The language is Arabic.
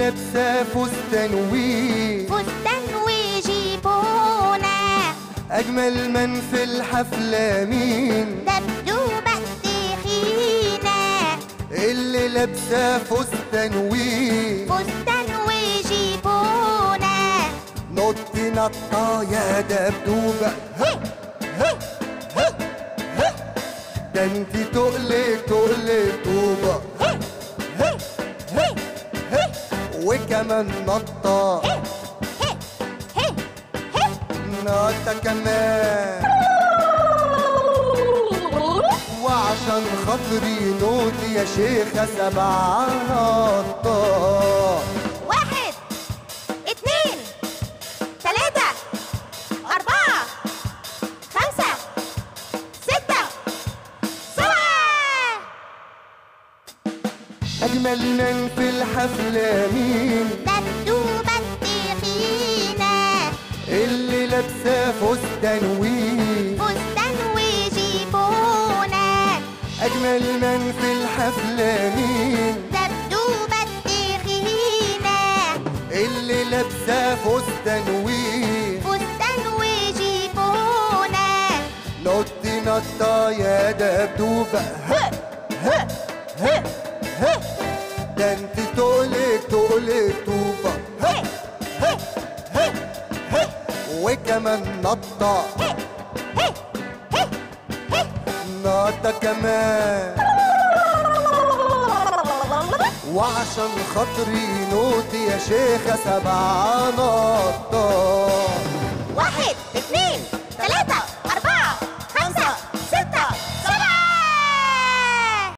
لابسة فستان وي فستان وجيبونة أجمل من في الحفلة مين دبدوبة تخينة اللي لابسة فستان وي فستان وجيبونة نط نطة يا دبدوبة. ده انت تقلك تقلك طوبة. وكمان نطة نطة كمان وعشان خاطري نوت يا شيخة سبع نطة أجمل من في الحفلة مين؟ دبدوبة تخينة اللي لابسة فستان وي فستان وجيبونة أجمل من في الحفلة مين؟ دبدوبة تخينة اللي لابسة فستان وي فستان وجيبونة نط نطة يا دبدوبة ها ها ها ها. ده انت تقلك تقلك طوبة وكمان نطة. نطة كمان. وعشان خاطري نوت يا شيخة سبع نط